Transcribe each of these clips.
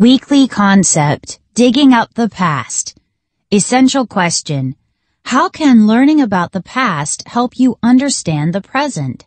Weekly concept, digging up the past. Essential question, how can learning about the past help you understand the present?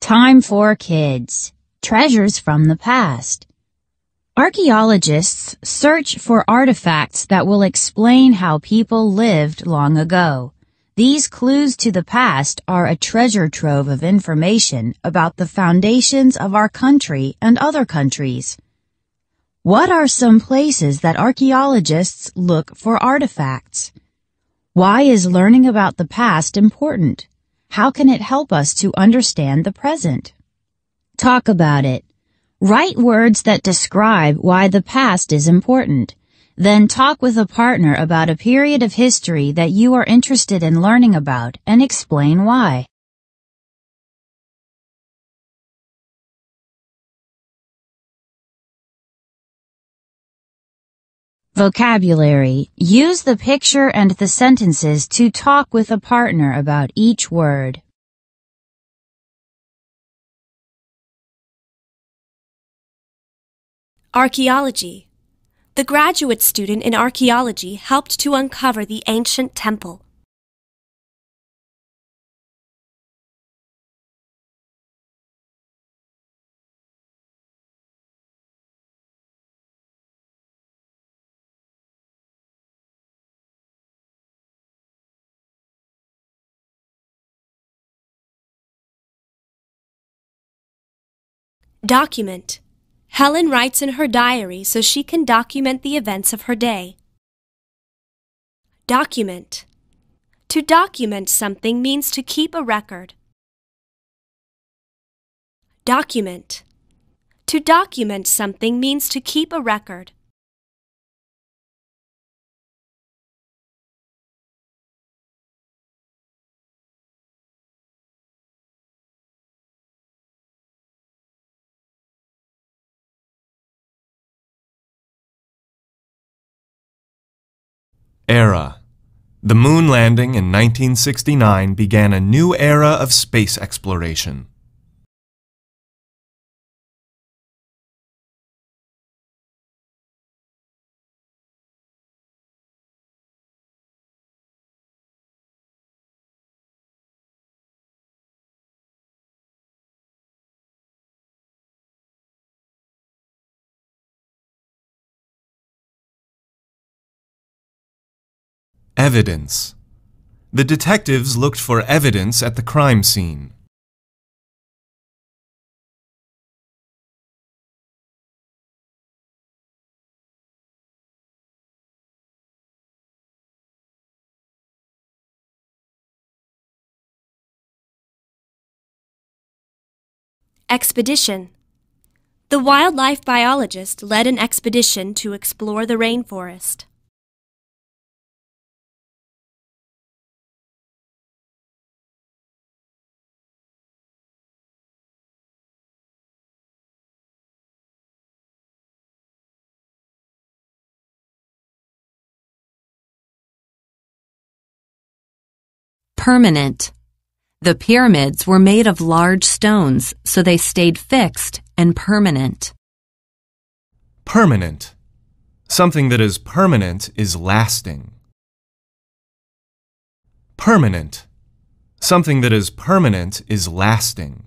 Time for kids. Treasures from the past. Archaeologists search for artifacts that will explain how people lived long ago. These clues to the past are a treasure trove of information about the foundations of our country and other countries. What are some places that archaeologists look for artifacts? Why is learning about the past important? How can it help us to understand the present? Talk about it. Write words that describe why the past is important. Then talk with a partner about a period of history that you are interested in learning about and explain why. Vocabulary. Use the picture and the sentences to talk with a partner about each word. Archaeology. The graduate student in archaeology helped to uncover the ancient temple. Document. Helen writes in her diary so she can document the events of her day. Document. To document something means to keep a record. Document. To document something means to keep a record. Era. The moon landing in 1969 began a new era of space exploration. Evidence. The detectives looked for evidence at the crime scene. Expedition. The wildlife biologist led an expedition to explore the rainforest. Permanent. The pyramids were made of large stones, so they stayed fixed and permanent. Permanent. Something that is permanent is lasting. Permanent. Something that is permanent is lasting.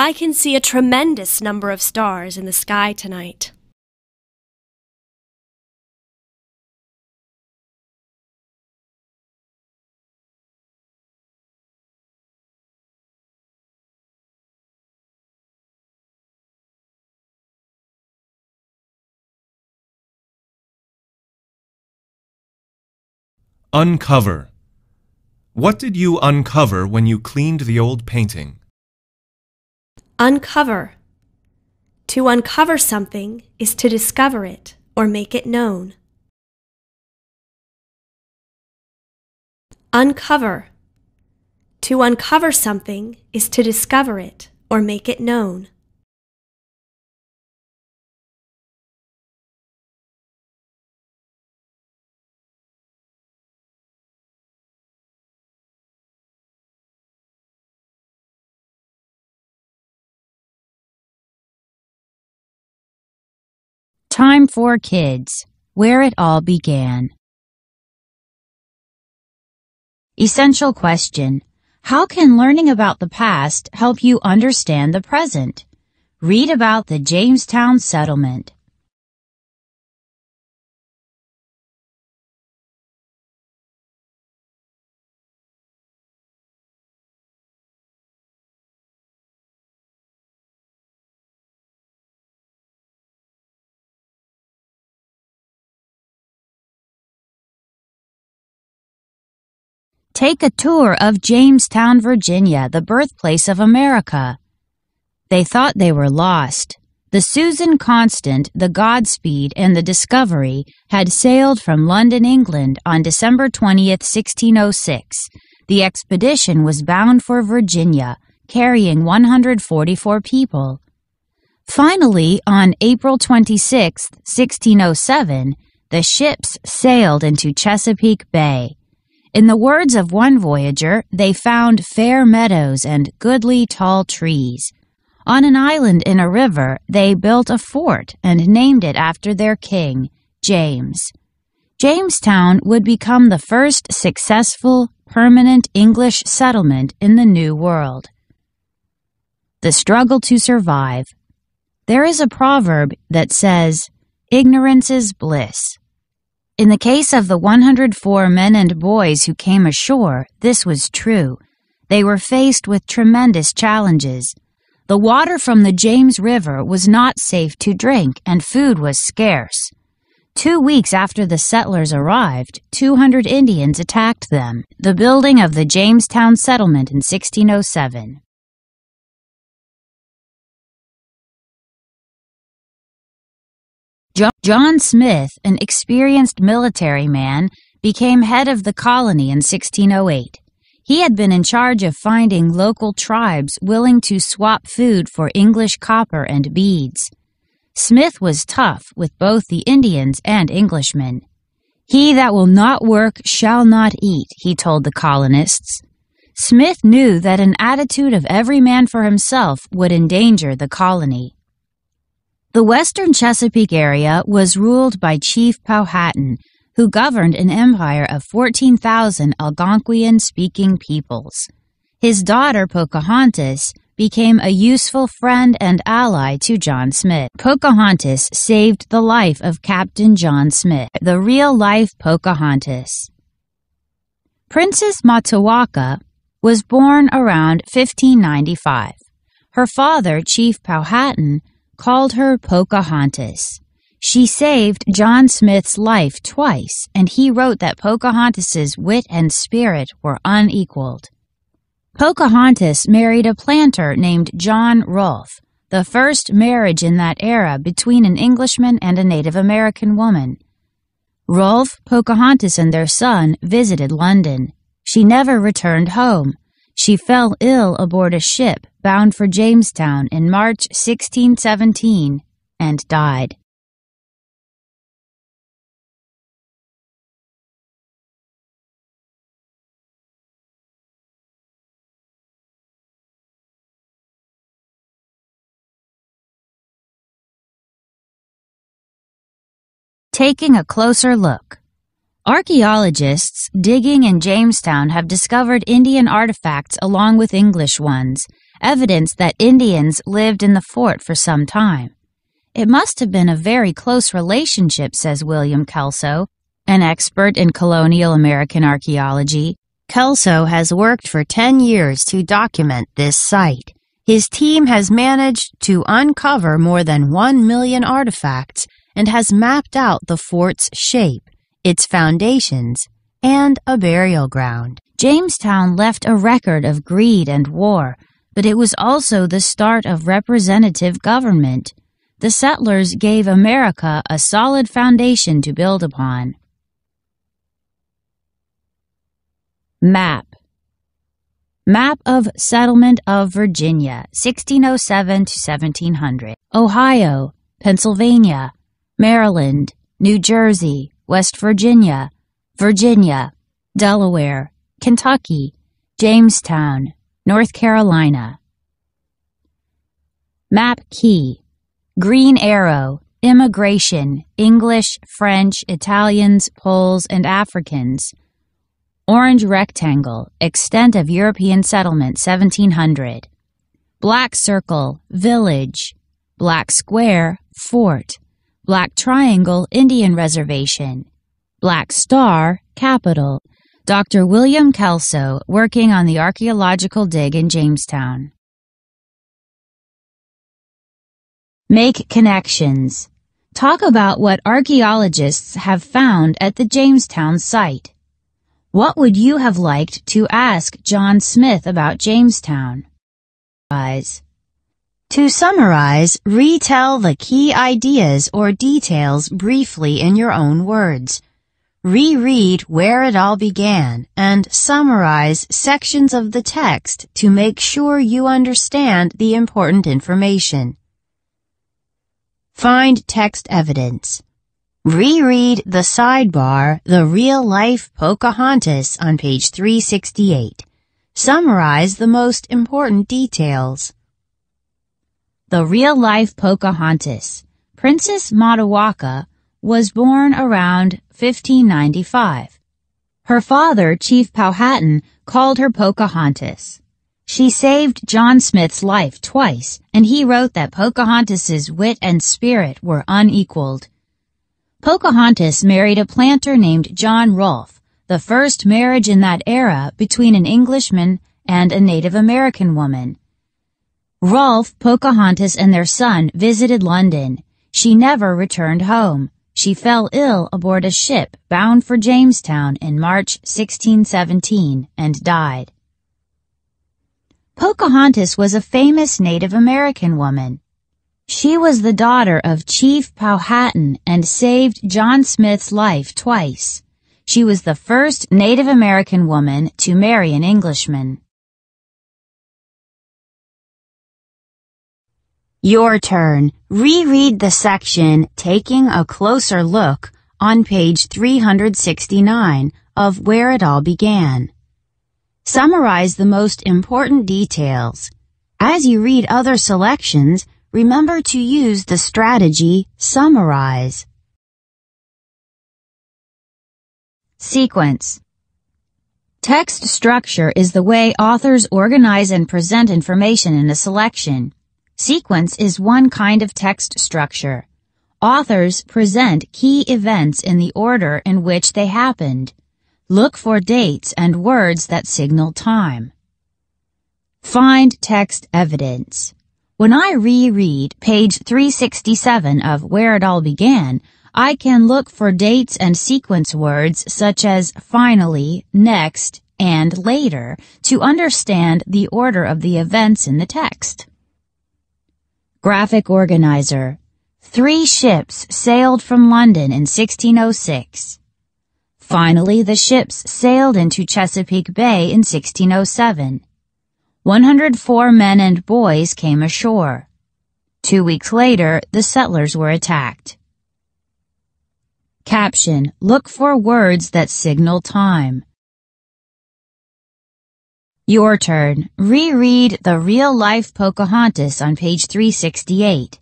I can see a tremendous number of stars in the sky tonight. Uncover. What did you uncover when you cleaned the old painting? Uncover. To uncover something is to discover it or make it known. Uncover. To uncover something is to discover it or make it known. Time for Kids Where It All Began. Essential question How can learning about the past help you understand the present? Read about the Jamestown Settlement. Take a tour of Jamestown, Virginia, the birthplace of America. They thought they were lost. The Susan Constant, the Godspeed, and the Discovery had sailed from London, England on December 20th, 1606. The expedition was bound for Virginia, carrying 144 people. Finally, on April 26, 1607, the ships sailed into Chesapeake Bay. In the words of one voyager, they found fair meadows and goodly tall trees. On an island in a river, they built a fort and named it after their king, James. Jamestown would become the first successful, permanent English settlement in the New World. The struggle to survive. There is a proverb that says, Ignorance is bliss. In the case of the 104 men and boys who came ashore, this was true. They were faced with tremendous challenges. The water from the James River was not safe to drink, and food was scarce. Two weeks after the settlers arrived, 200 Indians attacked them, the building of the Jamestown settlement in 1607. John Smith, an experienced military man, became head of the colony in 1608. He had been in charge of finding local tribes willing to swap food for English copper and beads. Smith was tough with both the Indians and Englishmen. He that will not work shall not eat, he told the colonists. Smith knew that an attitude of every man for himself would endanger the colony. The western Chesapeake area was ruled by Chief Powhatan, who governed an empire of 14,000 Algonquian speaking peoples. His daughter Pocahontas became a useful friend and ally to John Smith. Pocahontas saved the life of Captain John Smith, the real life Pocahontas. Princess Matoaka was born around 1595. Her father, Chief Powhatan, called her Pocahontas. She saved John Smith's life twice, and he wrote that Pocahontas's wit and spirit were unequaled. Pocahontas married a planter named John Rolfe, the first marriage in that era between an Englishman and a Native American woman. Rolfe, Pocahontas, and their son visited London. She never returned home. She fell ill aboard a ship bound for Jamestown in March 1617 and died. Taking a closer look. Archaeologists digging in Jamestown have discovered Indian artifacts along with English ones, evidence that Indians lived in the fort for some time. It must have been a very close relationship, says William Kelso, an expert in colonial American archaeology. Kelso has worked for 10 years to document this site. His team has managed to uncover more than 1 million artifacts and has mapped out the fort's shape its foundations, and a burial ground. Jamestown left a record of greed and war, but it was also the start of representative government. The settlers gave America a solid foundation to build upon. Map Map of Settlement of Virginia, 1607 to 1700. Ohio, Pennsylvania, Maryland, New Jersey, West Virginia, Virginia, Delaware, Kentucky, Jamestown, North Carolina. Map Key Green Arrow Immigration English, French, Italians, Poles, and Africans. Orange Rectangle Extent of European Settlement 1700. Black Circle Village. Black Square Fort. Black Triangle Indian Reservation. Black Star Capital. Dr. William Kelso working on the archaeological dig in Jamestown. Make connections. Talk about what archaeologists have found at the Jamestown site. What would you have liked to ask John Smith about Jamestown? To summarize, retell the key ideas or details briefly in your own words. Reread where it all began and summarize sections of the text to make sure you understand the important information. Find text evidence. Reread the sidebar, The Real Life Pocahontas on page 368. Summarize the most important details. The Real Life Pocahontas, Princess Matoaka, was born around 1595. Her father, Chief Powhatan, called her Pocahontas. She saved John Smith's life twice, and he wrote that Pocahontas's wit and spirit were unequaled. Pocahontas married a planter named John Rolfe, the first marriage in that era between an Englishman and a Native American woman. Rolfe, Pocahontas, and their son visited London. She never returned home. She fell ill aboard a ship bound for Jamestown in March 1617 and died. Pocahontas was a famous Native American woman. She was the daughter of Chief Powhatan and saved John Smith's life twice. She was the first Native American woman to marry an Englishman. Your turn. Reread the section Taking a Closer Look on page 369 of Where It All Began. Summarize the most important details. As you read other selections, remember to use the strategy summarize. Sequence Text structure is the way authors organize and present information in a selection. Sequence is one kind of text structure. Authors present key events in the order in which they happened. Look for dates and words that signal time. Find text evidence. When I reread page 367 of Where It All Began, I can look for dates and sequence words such as finally, next, and later to understand the order of the events in the text. Graphic Organizer Three ships sailed from London in 1606. Finally, the ships sailed into Chesapeake Bay in 1607. 104 men and boys came ashore. Two weeks later, the settlers were attacked. Caption, look for words that signal time. Your turn. Reread the real-life Pocahontas on page 368.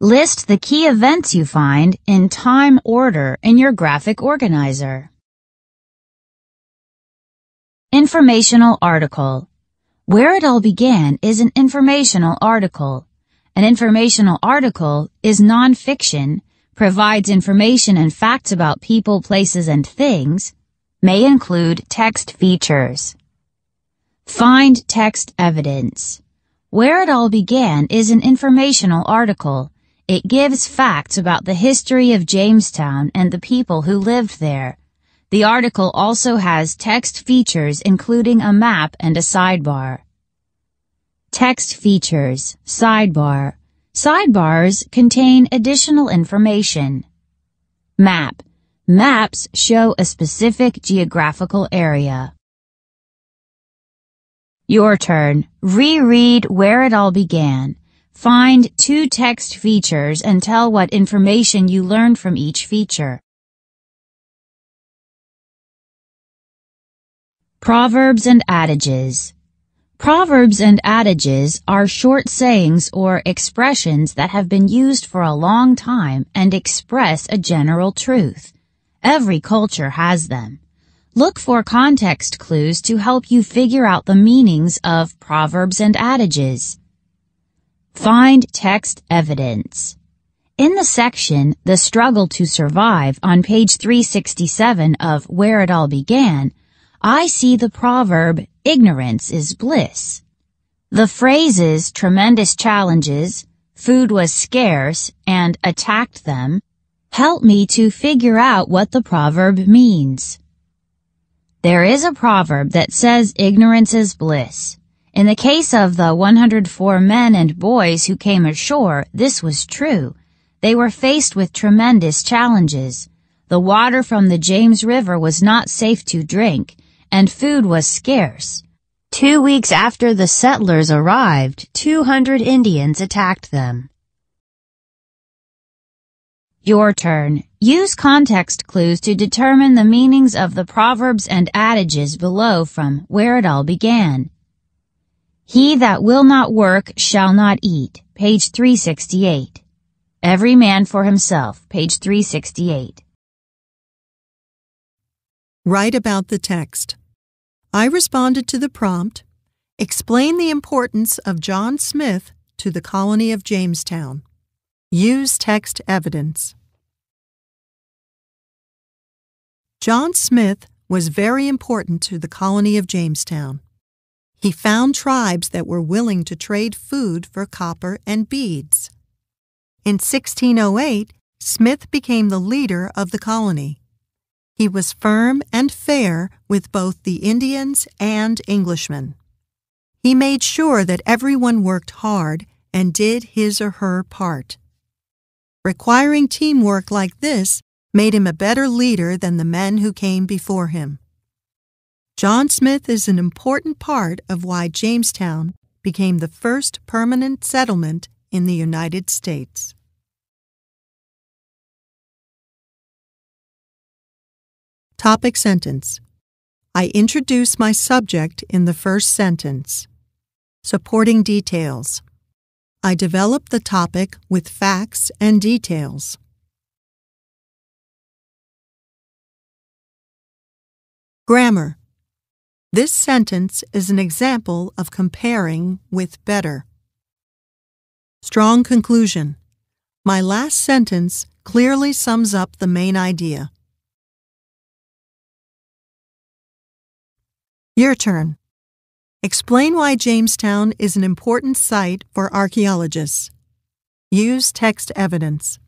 List the key events you find in time order in your graphic organizer. Informational article. Where it all began is an informational article. An informational article is nonfiction, provides information and facts about people, places, and things, may include text features. Find text evidence. Where it all began is an informational article. It gives facts about the history of Jamestown and the people who lived there. The article also has text features including a map and a sidebar. Text features, sidebar. Sidebars contain additional information. Map. Maps show a specific geographical area. Your turn. Reread where it all began. Find two text features and tell what information you learned from each feature. Proverbs and adages. Proverbs and adages are short sayings or expressions that have been used for a long time and express a general truth. Every culture has them. Look for context clues to help you figure out the meanings of proverbs and adages. Find text evidence. In the section The Struggle to Survive on page 367 of Where It All Began, I see the proverb, ignorance is bliss. The phrases tremendous challenges, food was scarce, and attacked them help me to figure out what the proverb means. There is a proverb that says ignorance is bliss. In the case of the 104 men and boys who came ashore, this was true. They were faced with tremendous challenges. The water from the James River was not safe to drink, and food was scarce. Two weeks after the settlers arrived, 200 Indians attacked them. Your turn. Use context clues to determine the meanings of the proverbs and adages below from where it all began. He that will not work shall not eat, page 368. Every man for himself, page 368. Write about the text. I responded to the prompt, explain the importance of John Smith to the colony of Jamestown. Use text evidence. John Smith was very important to the colony of Jamestown. He found tribes that were willing to trade food for copper and beads. In 1608, Smith became the leader of the colony. He was firm and fair with both the Indians and Englishmen. He made sure that everyone worked hard and did his or her part. Requiring teamwork like this made him a better leader than the men who came before him. John Smith is an important part of why Jamestown became the first permanent settlement in the United States. Topic sentence. I introduce my subject in the first sentence. Supporting details. I develop the topic with facts and details. Grammar. This sentence is an example of comparing with better. Strong conclusion. My last sentence clearly sums up the main idea. Your turn. Explain why Jamestown is an important site for archaeologists. Use text evidence.